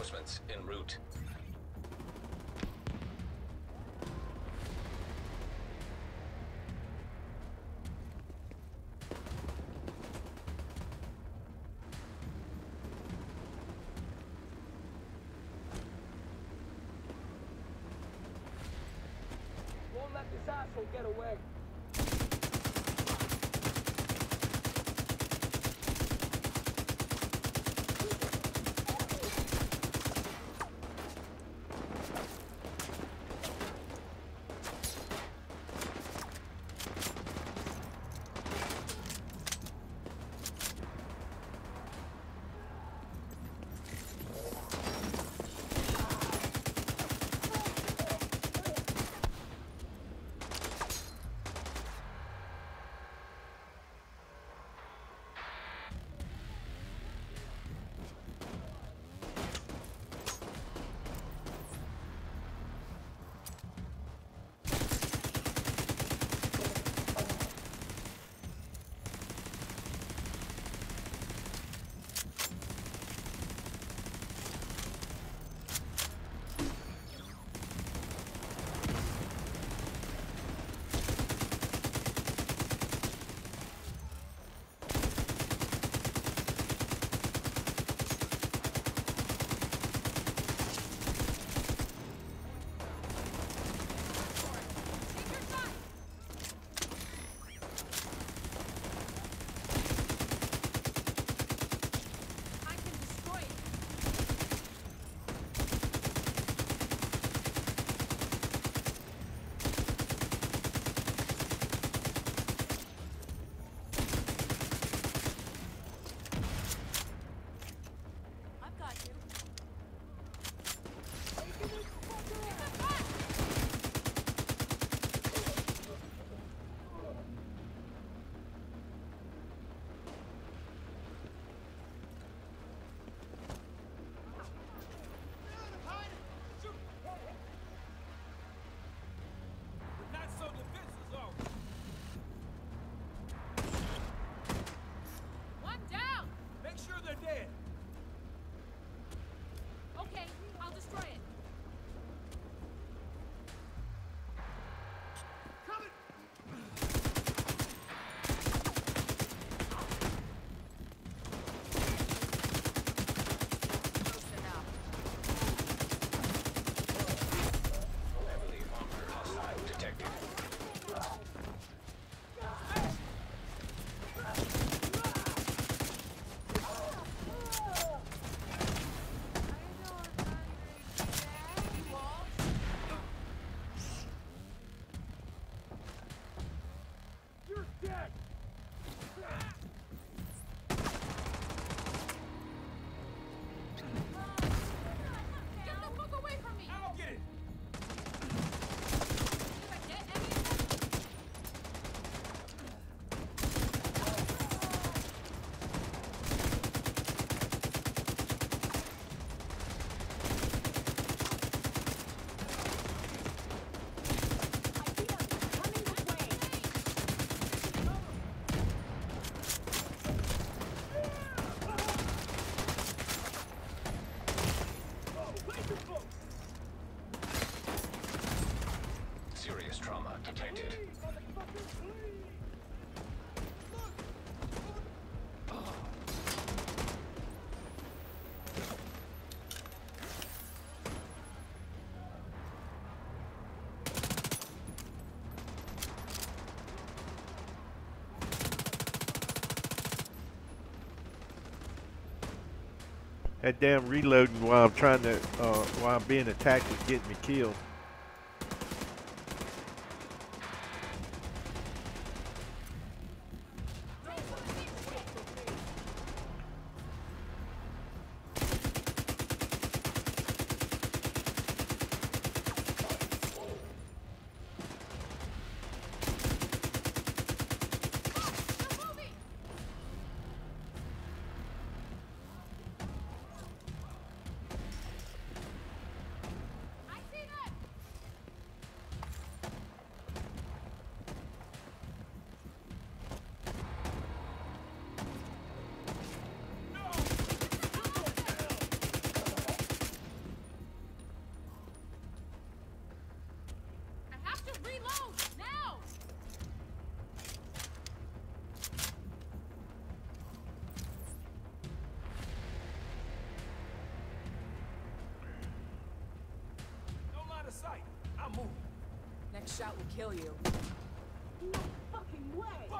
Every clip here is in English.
Reinforcements en route. Won't let this asshole get away. that damn reloading while I'm trying to, uh, while I'm being attacked is getting me killed. shot will kill you. No fucking way!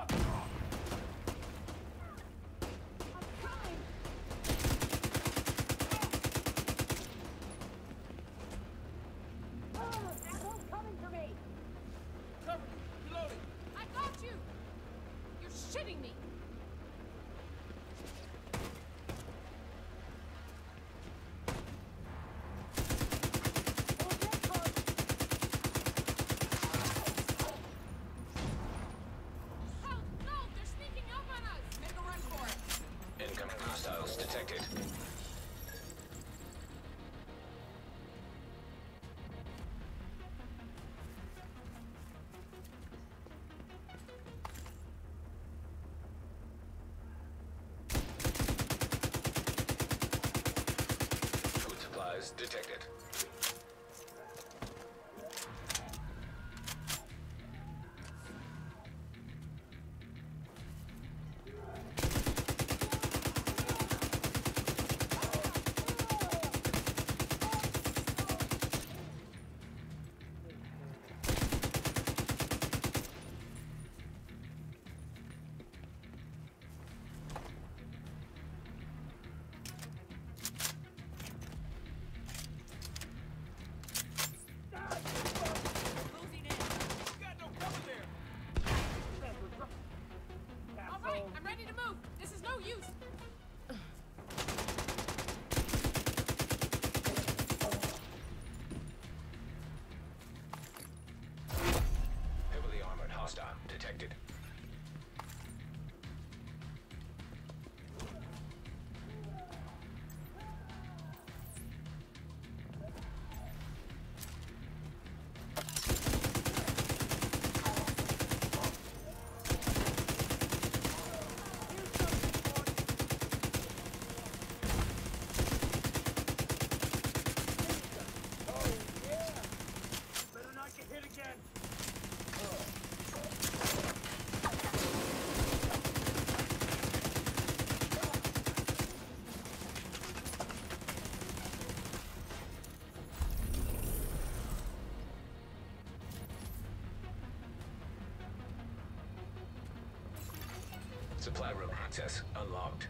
Supply room access unlocked.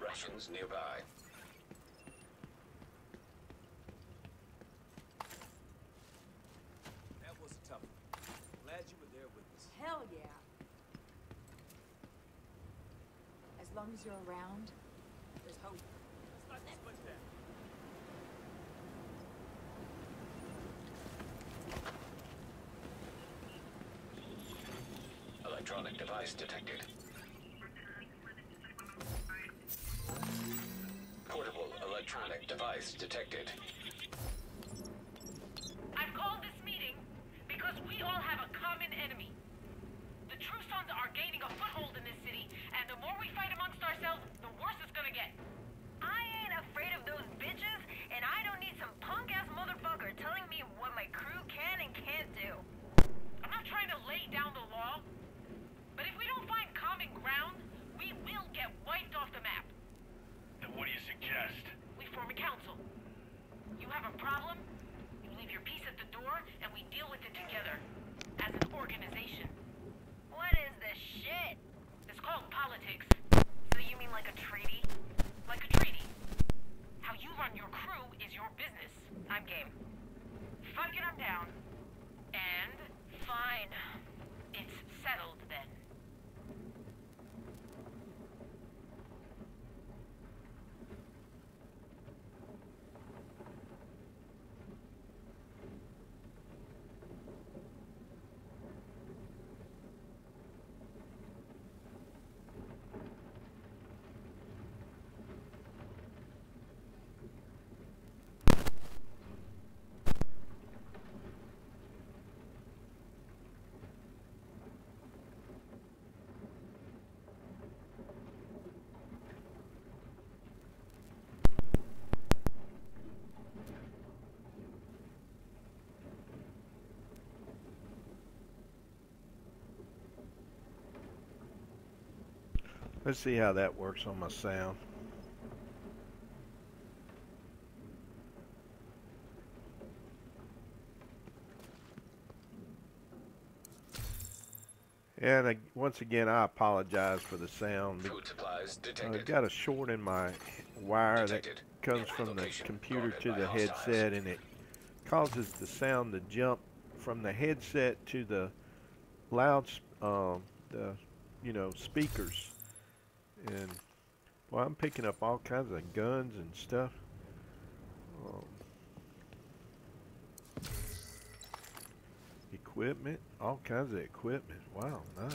Russians nearby. That was a tough one. Glad you were there with us. Hell yeah. As long as you're around, there's hope. It's not that much there. electronic device detected. Portable electronic device detected. Let's see how that works on my sound. And I, once again, I apologize for the sound. Food supplies I detected. got a short in my wire that comes from the computer to the headset and it causes the sound to jump from the headset to the loud um, the you know speakers and well I'm picking up all kinds of guns and stuff. Um, equipment all kinds of equipment. Wow nice.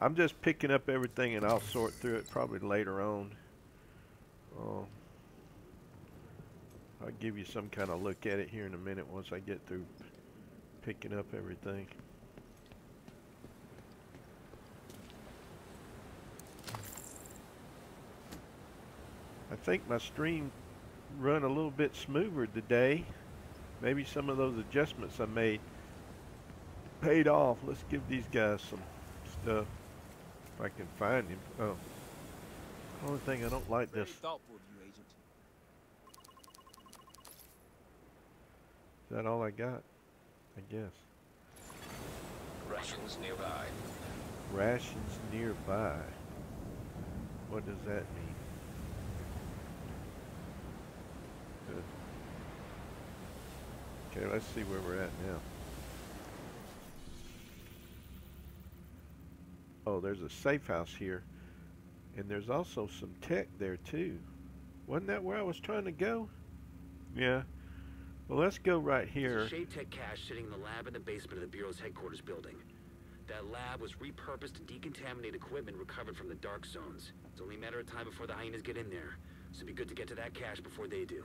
I'm just picking up everything and I'll sort through it probably later on. Um, I'll give you some kind of look at it here in a minute once I get through picking up everything. I think my stream run a little bit smoother today. Maybe some of those adjustments I made paid off. Let's give these guys some stuff. If I can find him. Oh. The only thing I don't like Very this. thoughtful of you, Agent. Is that all I got? I guess. Rations nearby. Rations nearby. What does that mean? Good. Okay, let's see where we're at now. Oh, there's a safe house here. And there's also some tech there too. Wasn't that where I was trying to go? Yeah. Well, let's go right here. There's a Shade Tech cache sitting in the lab in the basement of the Bureau's headquarters building. That lab was repurposed to decontaminate equipment recovered from the dark zones. It's only a matter of time before the hyenas get in there, so it'd be good to get to that cache before they do.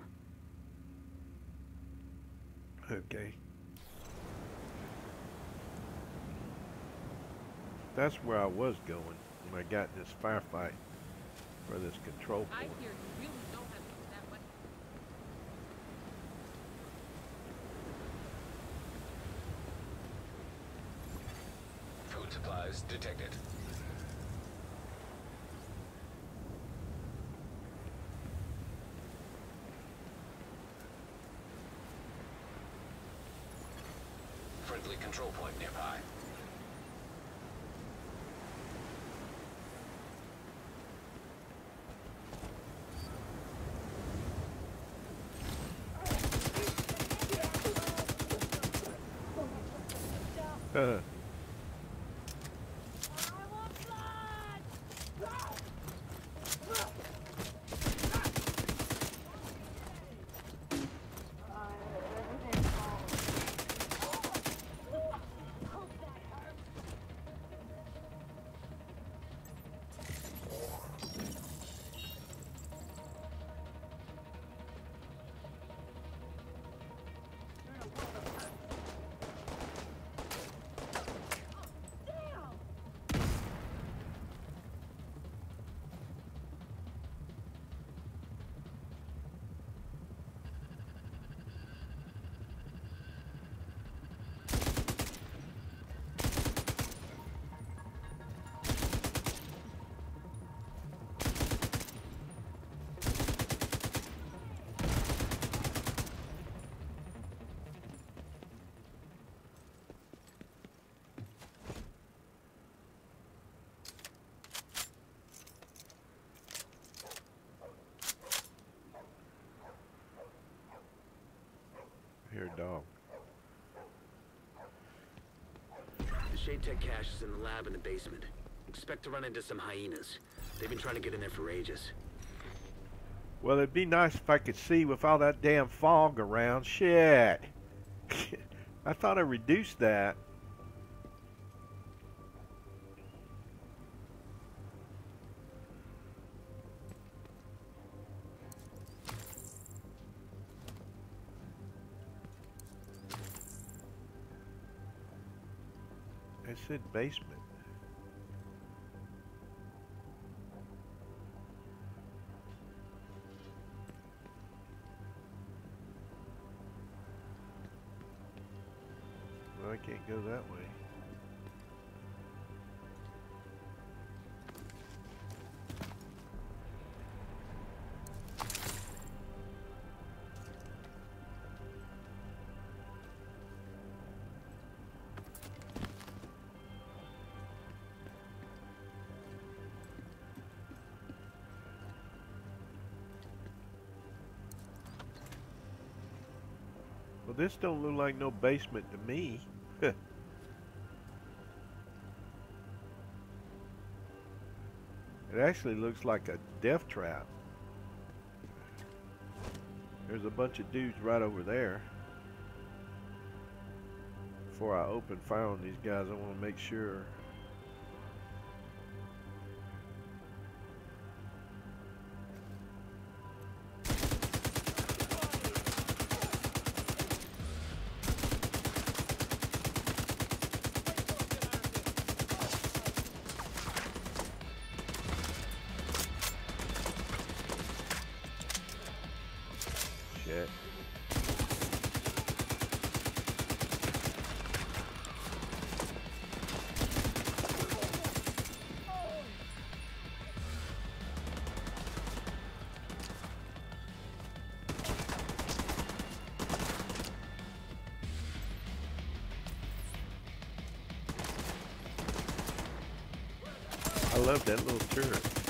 Okay. That's where I was going when I got in this firefight for this control I point. hear you really know how to use that weapon. Food supplies detected. Friendly control point nearby. Uh, here, dog. The Shade Tech cache is in the lab in the basement. Expect to run into some hyenas. They've been trying to get in there for ages. Well, it'd be nice if I could see with all that damn fog around. Shit. I thought I reduced that. Said basement. Well, I can't go that way. Well, this don't look like no basement to me. it actually looks like a death trap. There's a bunch of dudes right over there. Before I open fire on these guys, I want to make sure. Shit. I love that little turret.